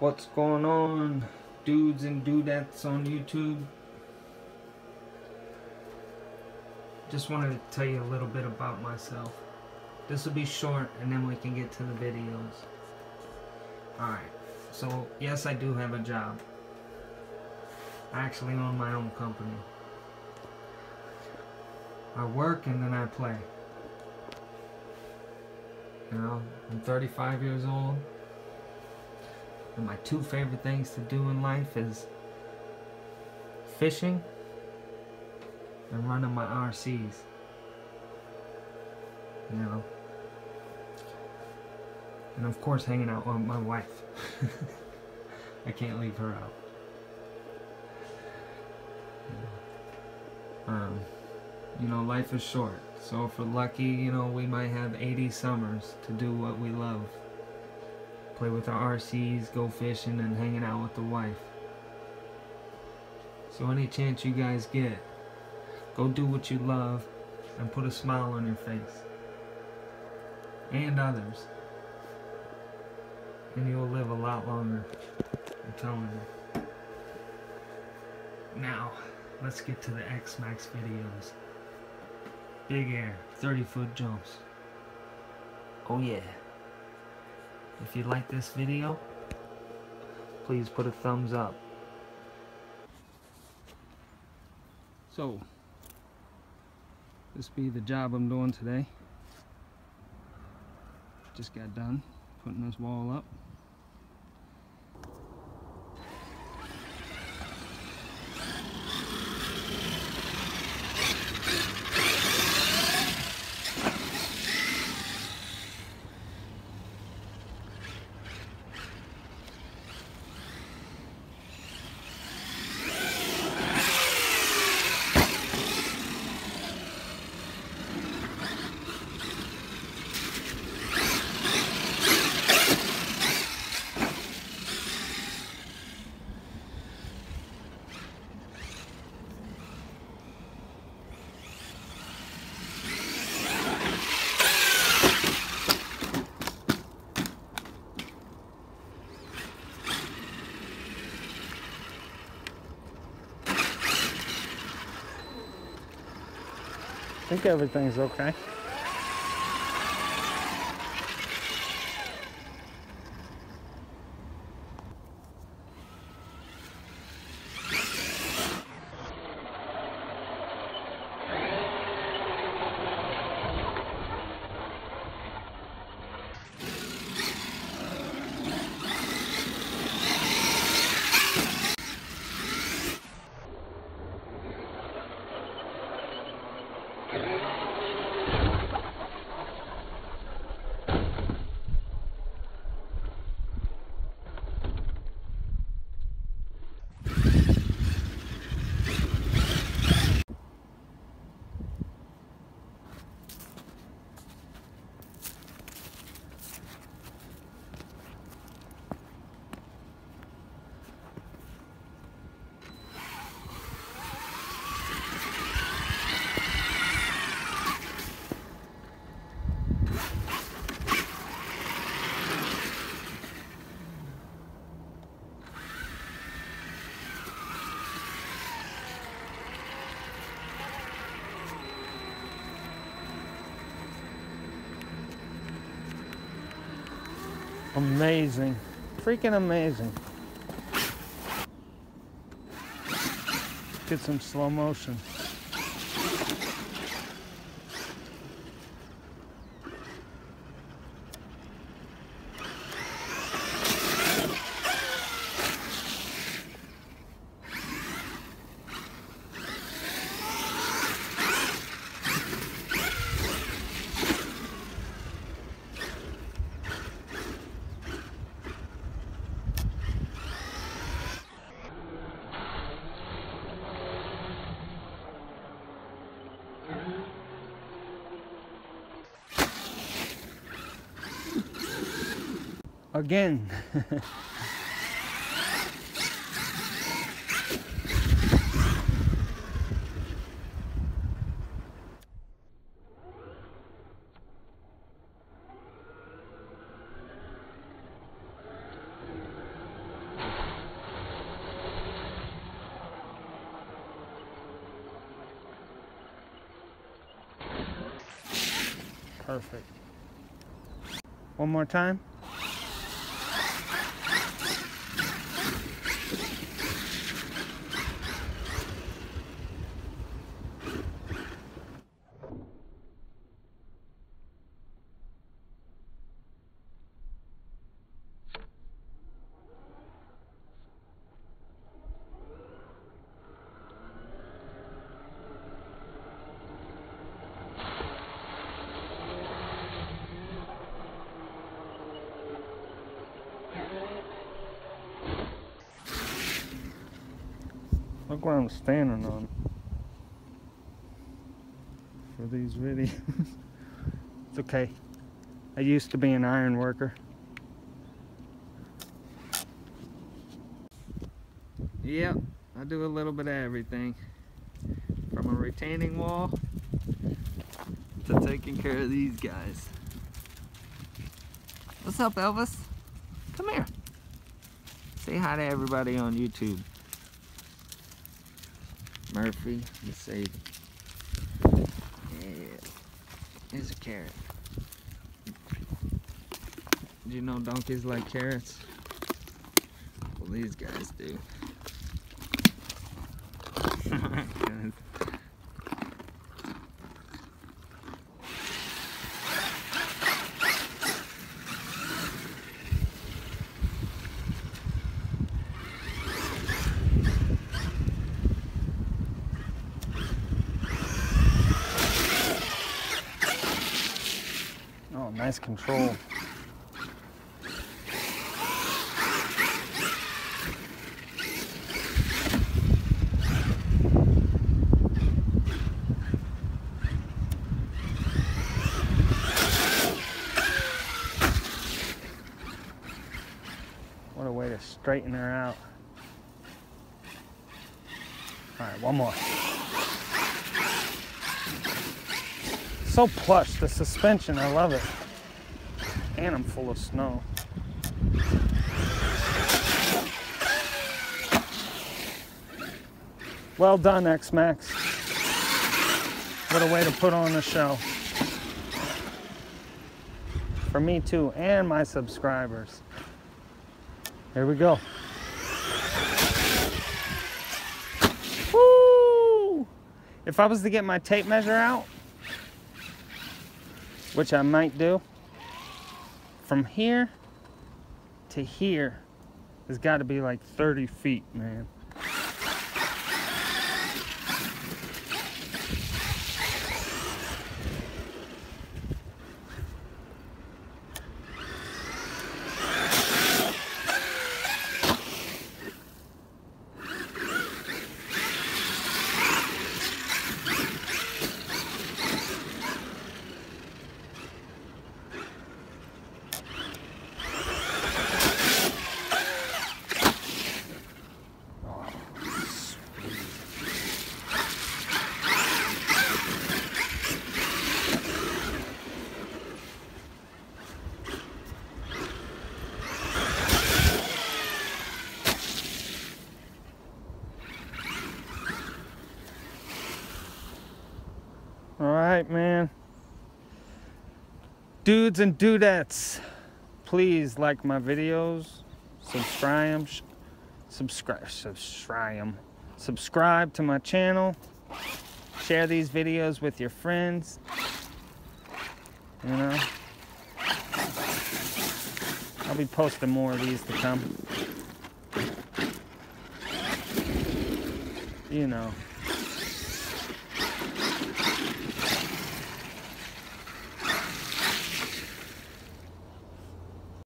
What's going on, dudes and dudettes on YouTube? Just wanted to tell you a little bit about myself. This will be short and then we can get to the videos. Alright, so yes, I do have a job. I actually own my own company. I work and then I play. You know, I'm 35 years old. And my two favorite things to do in life is fishing and running my RCs. You know. And of course hanging out with my wife. I can't leave her out. Um, you know, life is short. So if we're lucky, you know, we might have 80 summers to do what we love. Play with our RCs, go fishing, and hanging out with the wife. So any chance you guys get, go do what you love and put a smile on your face. And others. And you'll live a lot longer. I'm telling you. Now, let's get to the X-Maxx videos. Big air, 30 foot jumps. Oh yeah. If you like this video, please put a thumbs up. So, this be the job I'm doing today. Just got done putting this wall up. Think everything's okay. Amazing. Freaking amazing. Get some slow motion. again. Perfect. One more time. What I'm standing on um, for these videos. it's okay. I used to be an iron worker. Yep, I do a little bit of everything. From a retaining wall to taking care of these guys. What's up, Elvis? Come here. Say hi to everybody on YouTube. Murphy, Mercedes. Yeah. Here's a carrot. Do you know donkeys like carrots? Well, these guys do. Oh nice control. What a way to straighten her out. All right, one more. So plush, the suspension, I love it and I'm full of snow. Well done, X-Maxx. What a way to put on a show. For me too, and my subscribers. Here we go. Woo! If I was to get my tape measure out, which I might do, from here to here has got to be like 30 feet, man. All right, man. Dudes and dudettes, please like my videos, subscribe, subscribe, subscribe, subscribe to my channel, share these videos with your friends, you know. I'll be posting more of these to come. You know.